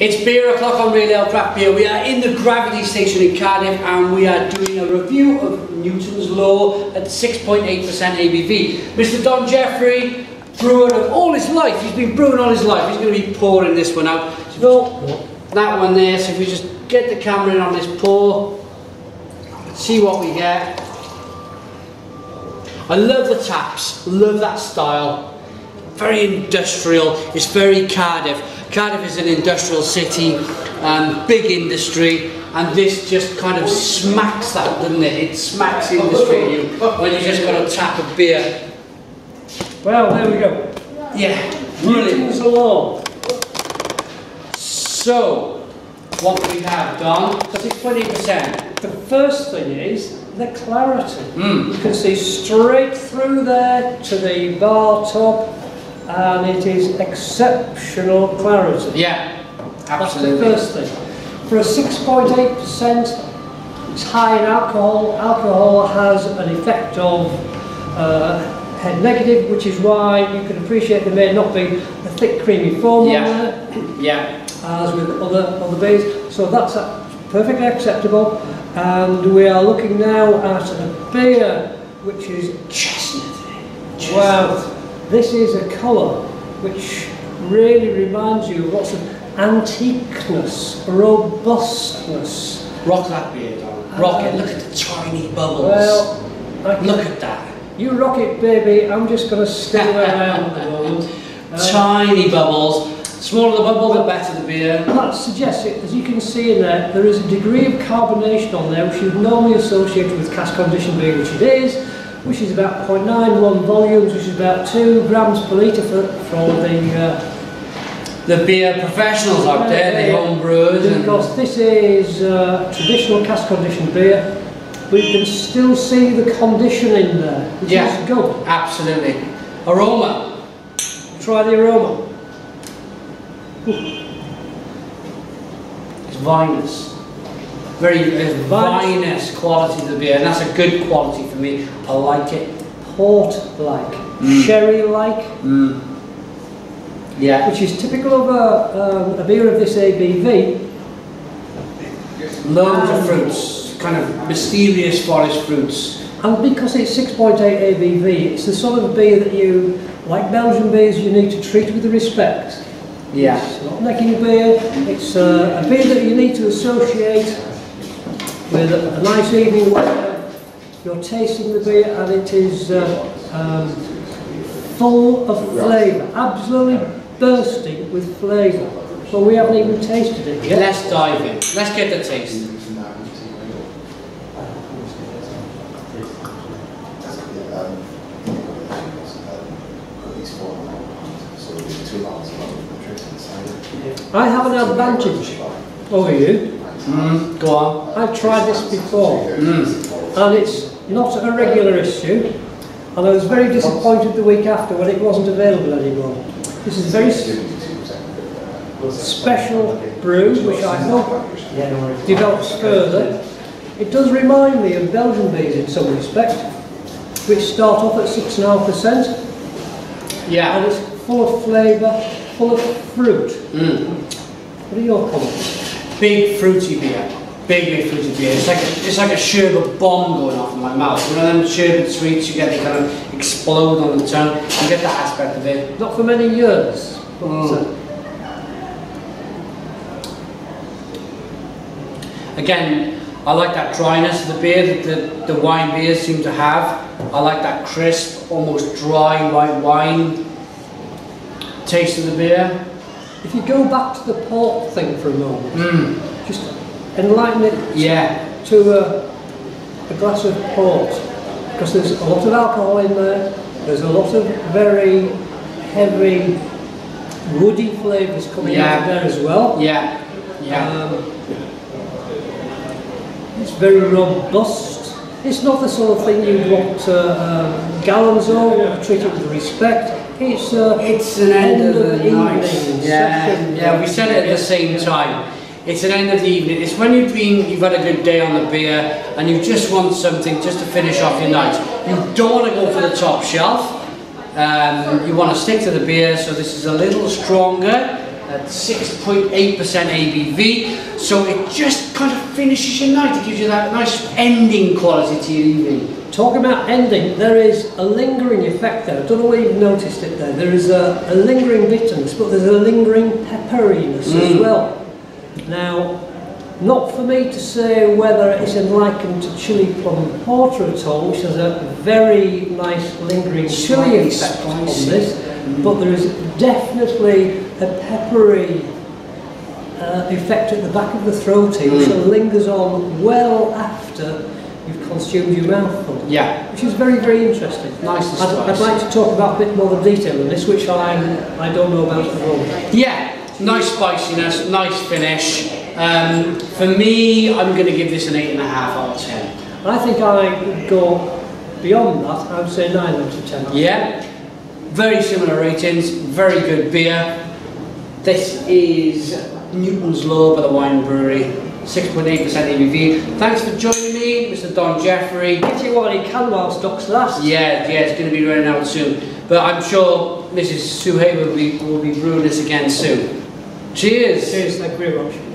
It's beer o'clock on Real Ale Craft Beer. We are in the Gravity Station in Cardiff and we are doing a review of Newton's Law at 6.8% ABV. Mr. Don Jeffrey, brewer of all his life, he's been brewing all his life, he's going to be pouring this one out. So, that one there, so if we just get the camera in on this pour, see what we get. I love the taps, love that style. Very industrial, it's very Cardiff. Cardiff is an industrial city, um, big industry, and this just kind of smacks that, doesn't it? It smacks industry at you when you just got a tap of beer. Well, there we go. Yeah, brilliant. So, what we have done, 6.8%. The first thing is the clarity. Mm. You can see straight through there to the bar top, and it is exceptional clarity. Yeah, That's the absolutely. first thing. For a 6.8%, it's high in alcohol. Alcohol has an effect of uh, head negative, which is why you can appreciate there may not be a thick, creamy foam Yeah. on there, Yeah, as with other, other beers. So that's uh, perfectly acceptable. And we are looking now at a beer which is chestnut. Wow, this is a colour which really reminds you of lots of antiqueness, robustness. Rock that beer, Don. Rock it. Look at the tiny bubbles. Well, Look at that. you rock it, baby. I'm just going to stay where I am at the moment. Uh, Tiny bubbles. Smaller the bubble, the better the beer. that suggests it, as you can see in there, there is a degree of carbonation on there which you'd normally associate with cask conditioned beer, which it is, which is about 0.91 volumes, which is about 2 grams per litre for, for the uh, The beer professionals out there, the home brewers. and- Because this is uh, traditional cask conditioned beer, but you can still see the condition in there, which Yeah. is good. Absolutely. Aroma. Try the aroma. It's vinous. Very uh, vinous quality to the beer, and that's a good quality for me. I like it. Port-like, Mm. sherry-like, Mm. Yeah. which is typical of a, um, a beer of this ABV. Loads of fruits. Kind of mysterious forest fruits. And because it's 6.8 ABV, it's the sort of beer that you, like Belgian beers, you need to treat with respect. Yeah. It's not necking beer, it's uh, a beer that you need to associate with a, a nice evening where you're tasting the beer and it is uh, um, full of flavour, absolutely bursting with flavour. But we haven't even tasted it yet. Let's dive in. Let's get the taste. I have an advantage over you. Mm. Go on. I've tried this before Mm. and it's not a regular issue. And I was very disappointed the week after when it wasn't available anymore. This is a very special brew, which I hope develops further. It does remind me of Belgian beers in some respect, which start off at 6.5%, Yeah. and it's full of flavour, full of fruit. Mm. What are your comments? Big fruity beer. Big, big fruity beer. It's like a, it's like a sherbet bomb going off in my mouth. You know them sherbet sweets you get, they kind of explode on the tongue. You get that aspect of it. Not for many years. Mm. uh, Again, I like that dryness of the beer that the, the wine beers seem to have. I like that crisp, almost dry white wine taste of the beer. If you go back to the port thing for a moment, Mm. just enlighten it Yeah. to a, a glass of port because there's a lot of alcohol in there. There's a lot of very heavy woody flavours coming out Yeah. of there as well. Yeah. Yeah. Um, it's very robust. It's not the sort of thing you'd want uh, um, gallons of, treat it with respect. It's uh, It's an end, of the, night. evening Yeah, yeah. We said it at the same time. It's an end of the evening. It's when you've been, you've had a good day on the beer, and you just want something just to finish off your night. You don't want to go for the top shelf. Um, you want to stick to the beer, so this is a little stronger. At 6.8% ABV. So it just kind of finishes your night. It gives you that nice ending quality to your evening. Talking about ending, there is a lingering effect there. I don't know whether you've noticed it there. There is a, a lingering bitterness, but there's a lingering pepperiness as Mm. well. Now, not for me to say whether it's likened to chili plum porter at all, which has a very nice lingering chili effect on this, but there is definitely a peppery uh, effect at the back of the throat here, which Mm. lingers on well after you've consumed your mouthful Yeah, which is very, very interesting. nice I'd, I'd like to talk about a bit more of detail in this, which I, I don't know about at all. Yeah, nice spiciness, nice finish. Um, for me, I'm going to give this an 8.5 out of 10. I think I would go beyond that. I would say 9 out of 10. Yeah, very similar ratings, very good beer. This is Newton's Law by the Waen Brewery, 6.8% ABV. Thanks for joining me, Mr. Don Jeffrey. Get you what he can while stocks last. Yeah, yeah, it's going to be running out soon. But I'm sure Mrs. Suhay will be, will be brewing this again soon. Cheers. Cheers, thank you very much.